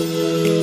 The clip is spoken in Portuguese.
Música